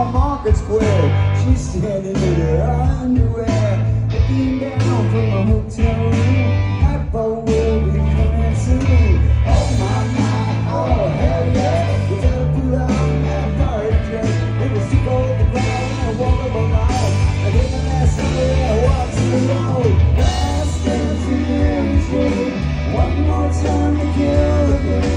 on Market Square. She's standing in her underwear, looking down from a hotel room. Hypo will be coming soon. Oh my, my, oh hell yeah. We gotta put on that party dress. It was too cold to cry and I walk up alone. I did my last summer, I walked too low. Last dance in the One more time to kill the girl.